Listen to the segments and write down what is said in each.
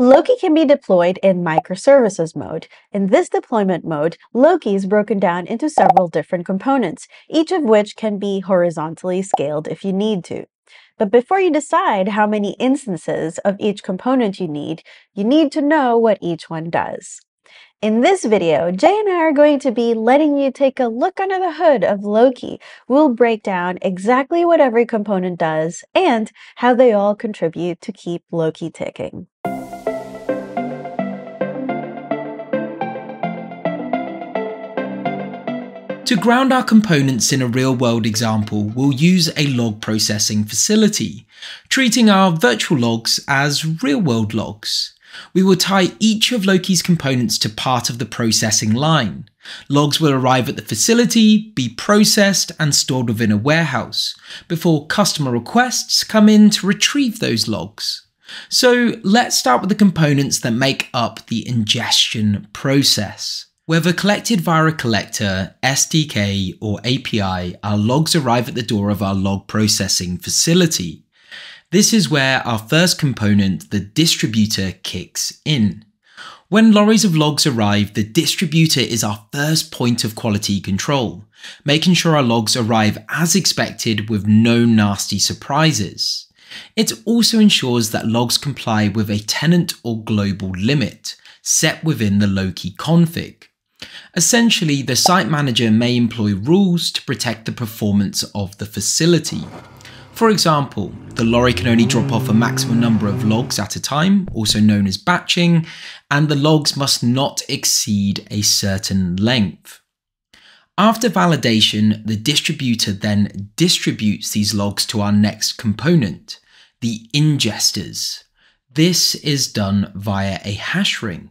Loki can be deployed in microservices mode. In this deployment mode, Loki is broken down into several different components, each of which can be horizontally scaled if you need to. But before you decide how many instances of each component you need, you need to know what each one does. In this video, Jay and I are going to be letting you take a look under the hood of Loki. We'll break down exactly what every component does and how they all contribute to keep Loki ticking. To ground our components in a real-world example, we'll use a log processing facility, treating our virtual logs as real-world logs. We will tie each of Loki's components to part of the processing line. Logs will arrive at the facility, be processed and stored within a warehouse, before customer requests come in to retrieve those logs. So let's start with the components that make up the ingestion process. Whether collected via a collector, SDK, or API, our logs arrive at the door of our log processing facility. This is where our first component, the distributor, kicks in. When lorries of logs arrive, the distributor is our first point of quality control, making sure our logs arrive as expected with no nasty surprises. It also ensures that logs comply with a tenant or global limit set within the Loki config. Essentially, the site manager may employ rules to protect the performance of the facility. For example, the lorry can only drop off a maximum number of logs at a time, also known as batching, and the logs must not exceed a certain length. After validation, the distributor then distributes these logs to our next component, the ingesters. This is done via a hash ring.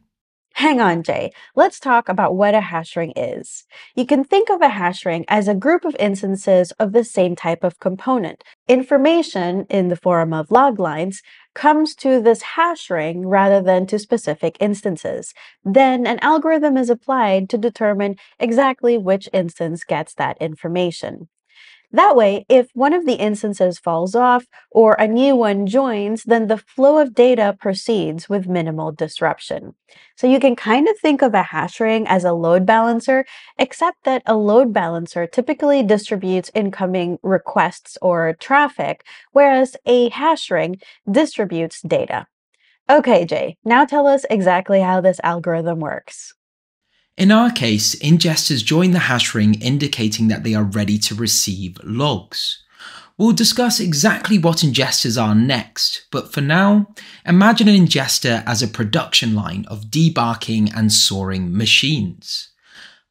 Hang on, Jay. Let's talk about what a hash ring is. You can think of a hash ring as a group of instances of the same type of component. Information in the form of log lines comes to this hash ring rather than to specific instances. Then an algorithm is applied to determine exactly which instance gets that information. That way, if one of the instances falls off or a new one joins, then the flow of data proceeds with minimal disruption. So you can kind of think of a hash ring as a load balancer, except that a load balancer typically distributes incoming requests or traffic, whereas a hash ring distributes data. Okay, Jay, now tell us exactly how this algorithm works. In our case, ingesters join the hash ring indicating that they are ready to receive logs. We'll discuss exactly what ingesters are next, but for now, imagine an ingester as a production line of debarking and sawing machines.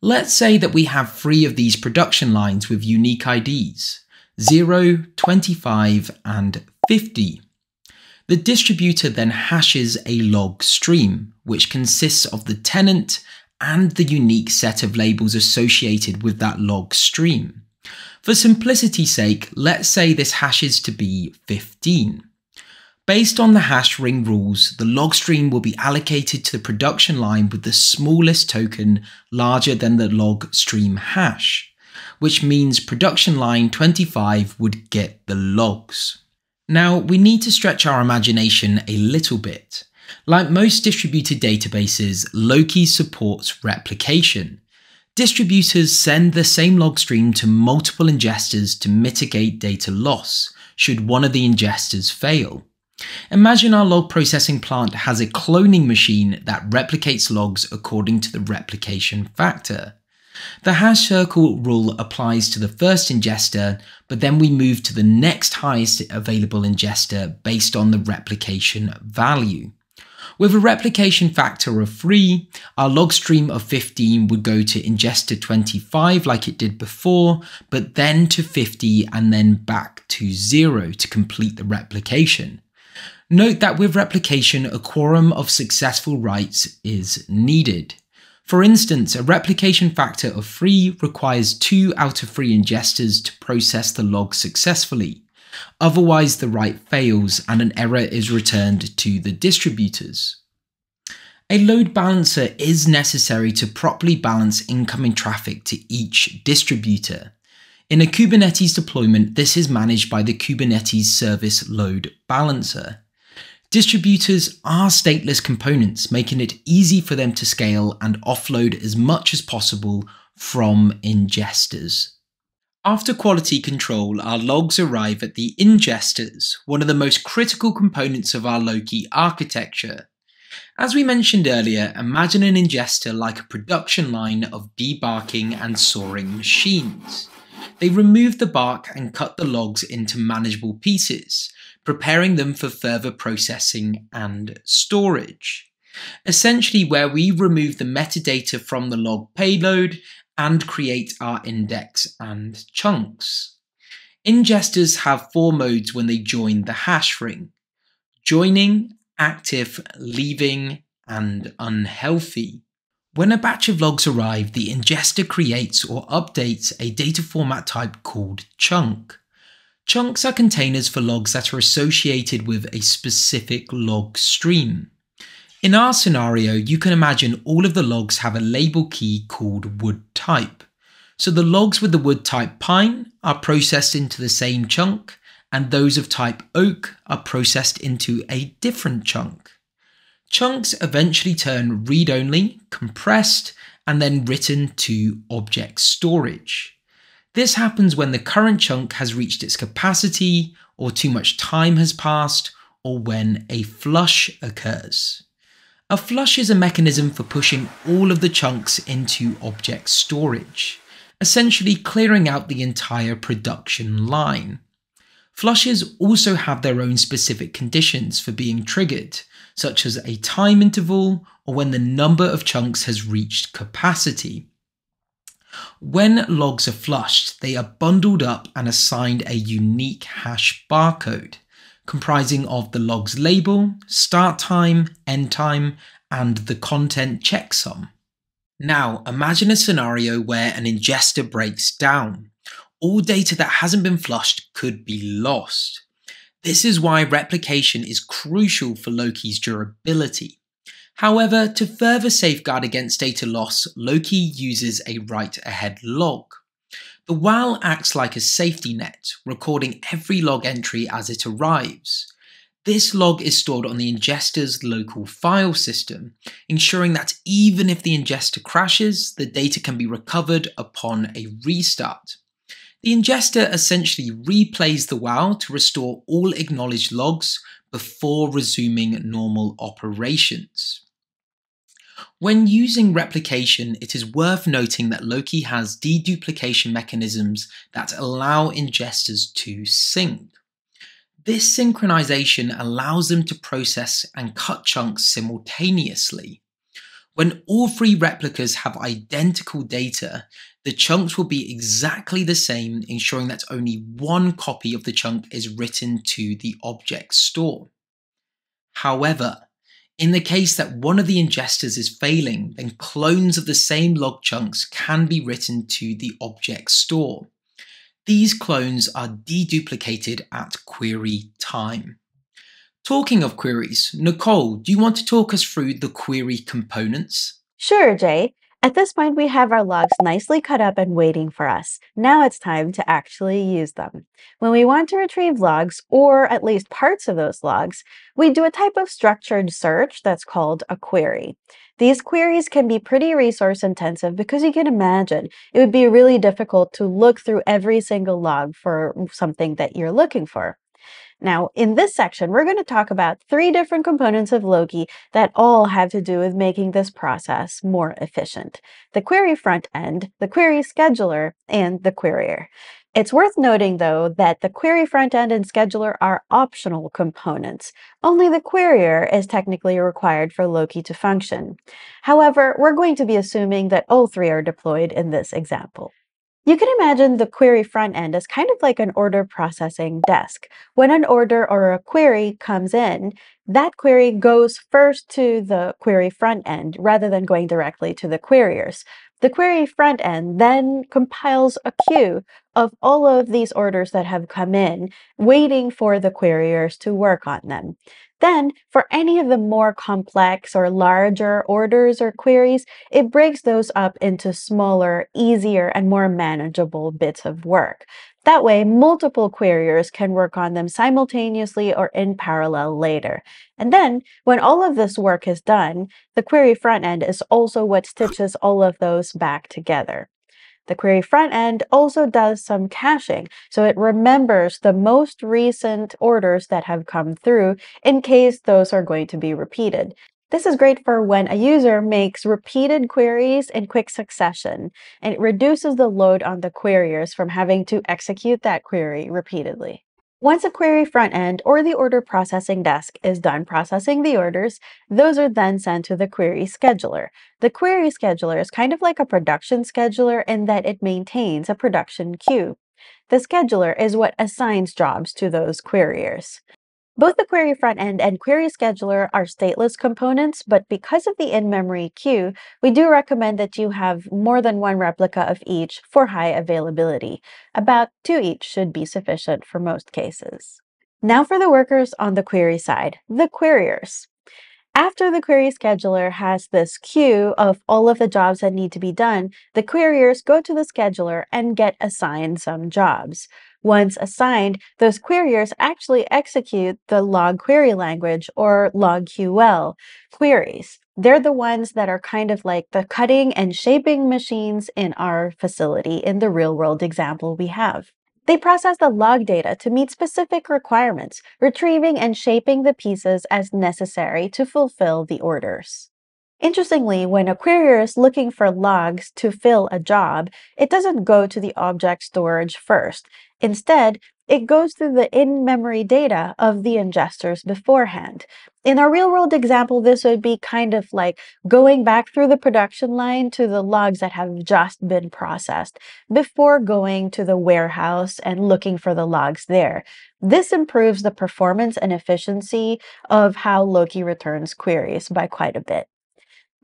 Let's say that we have three of these production lines with unique IDs 0, 25, and 50. The distributor then hashes a log stream, which consists of the tenant and the unique set of labels associated with that log stream. For simplicity's sake, let's say this hashes to be 15. Based on the hash ring rules, the log stream will be allocated to the production line with the smallest token larger than the log stream hash, which means production line 25 would get the logs. Now, we need to stretch our imagination a little bit. Like most distributed databases, Loki supports replication. Distributors send the same log stream to multiple ingesters to mitigate data loss, should one of the ingesters fail. Imagine our log processing plant has a cloning machine that replicates logs according to the replication factor. The hash circle rule applies to the first ingester, but then we move to the next highest available ingester based on the replication value. With a replication factor of 3, our log stream of 15 would go to ingester 25 like it did before, but then to 50 and then back to 0 to complete the replication. Note that with replication, a quorum of successful writes is needed. For instance, a replication factor of 3 requires 2 out of 3 ingesters to process the log successfully. Otherwise, the write fails and an error is returned to the distributors. A load balancer is necessary to properly balance incoming traffic to each distributor. In a Kubernetes deployment, this is managed by the Kubernetes Service Load Balancer. Distributors are stateless components, making it easy for them to scale and offload as much as possible from ingesters. After quality control, our logs arrive at the ingesters, one of the most critical components of our Loki architecture. As we mentioned earlier, imagine an ingester like a production line of debarking and sawing machines. They remove the bark and cut the logs into manageable pieces, preparing them for further processing and storage. Essentially, where we remove the metadata from the log payload and create our index and chunks. Ingesters have four modes when they join the hash ring joining, active, leaving, and unhealthy. When a batch of logs arrive, the ingester creates or updates a data format type called chunk. Chunks are containers for logs that are associated with a specific log stream. In our scenario, you can imagine all of the logs have a label key called wood type. So the logs with the wood type pine are processed into the same chunk, and those of type oak are processed into a different chunk. Chunks eventually turn read only, compressed, and then written to object storage. This happens when the current chunk has reached its capacity, or too much time has passed, or when a flush occurs. A flush is a mechanism for pushing all of the chunks into object storage, essentially clearing out the entire production line. Flushes also have their own specific conditions for being triggered, such as a time interval or when the number of chunks has reached capacity. When logs are flushed, they are bundled up and assigned a unique hash barcode, comprising of the log's label, start time, end time, and the content checksum. Now, imagine a scenario where an ingester breaks down all data that hasn't been flushed could be lost. This is why replication is crucial for Loki's durability. However, to further safeguard against data loss, Loki uses a write ahead log. The WAL acts like a safety net, recording every log entry as it arrives. This log is stored on the ingester's local file system, ensuring that even if the ingester crashes, the data can be recovered upon a restart. The ingester essentially replays the WAL to restore all acknowledged logs before resuming normal operations. When using replication, it is worth noting that Loki has deduplication mechanisms that allow ingesters to sync. This synchronization allows them to process and cut chunks simultaneously. When all three replicas have identical data, the chunks will be exactly the same, ensuring that only one copy of the chunk is written to the object store. However, in the case that one of the ingesters is failing, then clones of the same log chunks can be written to the object store. These clones are deduplicated at query time. Talking of queries, Nicole, do you want to talk us through the query components? Sure, Jay. At this point, we have our logs nicely cut up and waiting for us. Now it's time to actually use them. When we want to retrieve logs, or at least parts of those logs, we do a type of structured search that's called a query. These queries can be pretty resource intensive because you can imagine it would be really difficult to look through every single log for something that you're looking for. Now, in this section, we're going to talk about three different components of Loki that all have to do with making this process more efficient. The query front end, the query scheduler, and the querier. It's worth noting, though, that the query front end and scheduler are optional components. Only the querier is technically required for Loki to function. However, we're going to be assuming that all three are deployed in this example. You can imagine the query front end as kind of like an order processing desk. When an order or a query comes in, that query goes first to the query front end rather than going directly to the queriers. The query front end then compiles a queue of all of these orders that have come in, waiting for the queriers to work on them. Then, for any of the more complex or larger orders or queries, it breaks those up into smaller, easier, and more manageable bits of work. That way, multiple queriers can work on them simultaneously or in parallel later. And then, when all of this work is done, the query front end is also what stitches all of those back together. The query front end also does some caching, so it remembers the most recent orders that have come through in case those are going to be repeated. This is great for when a user makes repeated queries in quick succession, and it reduces the load on the queriers from having to execute that query repeatedly. Once a query front end or the order processing desk is done processing the orders, those are then sent to the query scheduler. The query scheduler is kind of like a production scheduler in that it maintains a production queue. The scheduler is what assigns jobs to those queriers. Both the query front end and query scheduler are stateless components, but because of the in-memory queue, we do recommend that you have more than one replica of each for high availability. About two each should be sufficient for most cases. Now for the workers on the query side, the queriers. After the query scheduler has this queue of all of the jobs that need to be done, the queriers go to the scheduler and get assigned some jobs. Once assigned, those queriers actually execute the log query language or logql queries. They're the ones that are kind of like the cutting and shaping machines in our facility in the real world example we have. They process the log data to meet specific requirements, retrieving and shaping the pieces as necessary to fulfill the orders. Interestingly, when a querier is looking for logs to fill a job, it doesn't go to the object storage first. Instead, it goes through the in-memory data of the ingesters beforehand. In our real-world example, this would be kind of like going back through the production line to the logs that have just been processed before going to the warehouse and looking for the logs there. This improves the performance and efficiency of how Loki returns queries by quite a bit.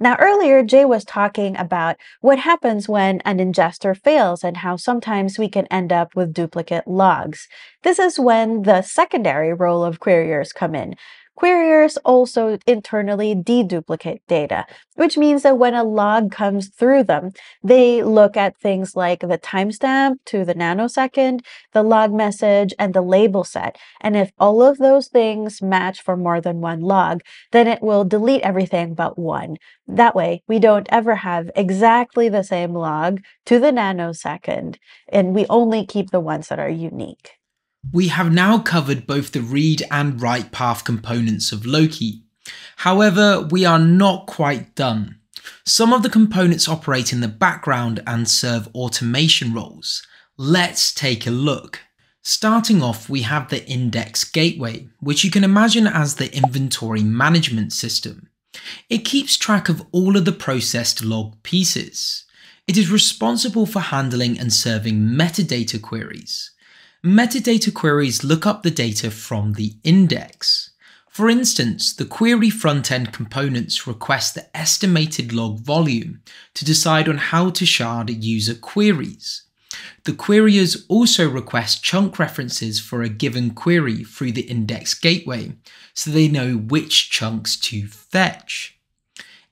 Now, earlier, Jay was talking about what happens when an ingester fails and how sometimes we can end up with duplicate logs. This is when the secondary role of queriers come in. Queriers also internally deduplicate data, which means that when a log comes through them, they look at things like the timestamp to the nanosecond, the log message, and the label set. And if all of those things match for more than one log, then it will delete everything but one. That way, we don't ever have exactly the same log to the nanosecond, and we only keep the ones that are unique. We have now covered both the read and write path components of Loki. However, we are not quite done. Some of the components operate in the background and serve automation roles. Let's take a look. Starting off, we have the index gateway, which you can imagine as the inventory management system. It keeps track of all of the processed log pieces. It is responsible for handling and serving metadata queries. Metadata queries look up the data from the index. For instance, the query front-end components request the estimated log volume to decide on how to shard user queries. The queriers also request chunk references for a given query through the index gateway, so they know which chunks to fetch.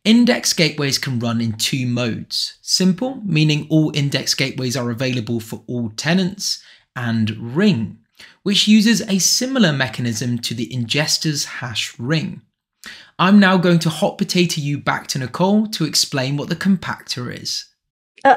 Index gateways can run in two modes. Simple, meaning all index gateways are available for all tenants, and ring, which uses a similar mechanism to the ingester's hash ring. I'm now going to hot potato you back to Nicole to explain what the compactor is. Uh,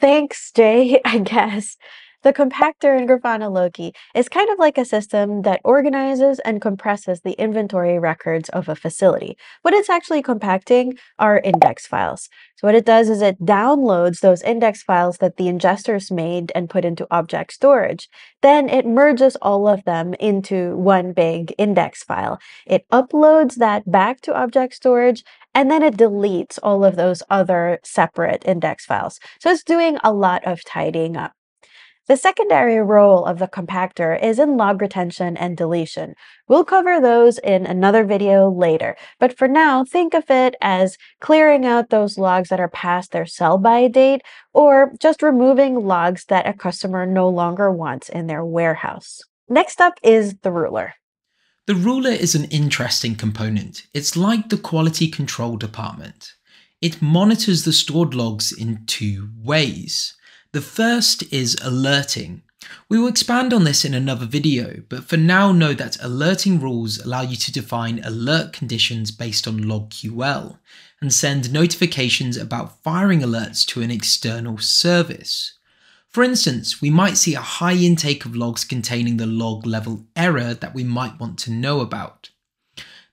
thanks, Jay, I guess. The compactor in Grafana Loki is kind of like a system that organizes and compresses the inventory records of a facility. What it's actually compacting are index files. So what it does is it downloads those index files that the ingesters made and put into object storage. Then it merges all of them into one big index file. It uploads that back to object storage and then it deletes all of those other separate index files. So it's doing a lot of tidying up. The secondary role of the compactor is in log retention and deletion. We'll cover those in another video later, but for now, think of it as clearing out those logs that are past their sell-by date or just removing logs that a customer no longer wants in their warehouse. Next up is the ruler. The ruler is an interesting component. It's like the quality control department. It monitors the stored logs in two ways. The first is alerting. We will expand on this in another video, but for now know that alerting rules allow you to define alert conditions based on logql and send notifications about firing alerts to an external service. For instance, we might see a high intake of logs containing the log level error that we might want to know about.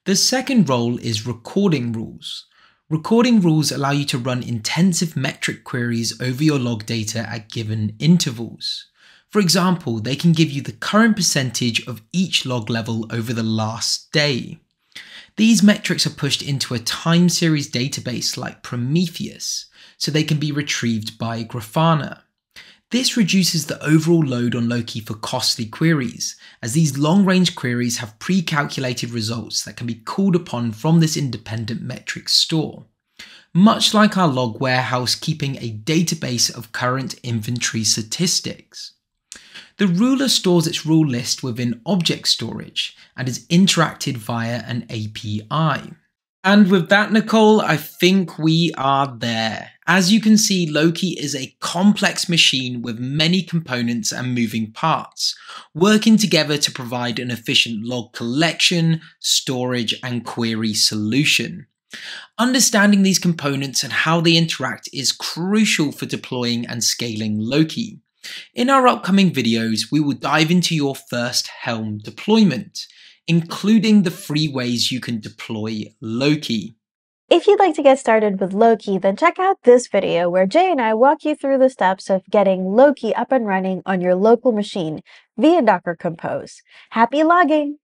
The second role is recording rules. Recording rules allow you to run intensive metric queries over your log data at given intervals. For example, they can give you the current percentage of each log level over the last day. These metrics are pushed into a time series database like Prometheus, so they can be retrieved by Grafana. This reduces the overall load on Loki for costly queries, as these long range queries have pre calculated results that can be called upon from this independent metrics store. Much like our log warehouse keeping a database of current inventory statistics. The ruler stores its rule list within object storage and is interacted via an API. And with that, Nicole, I think we are there. As you can see, Loki is a complex machine with many components and moving parts, working together to provide an efficient log collection, storage, and query solution. Understanding these components and how they interact is crucial for deploying and scaling Loki. In our upcoming videos, we will dive into your first Helm deployment including the three ways you can deploy Loki. If you'd like to get started with Loki, then check out this video where Jay and I walk you through the steps of getting Loki up and running on your local machine via Docker Compose. Happy logging!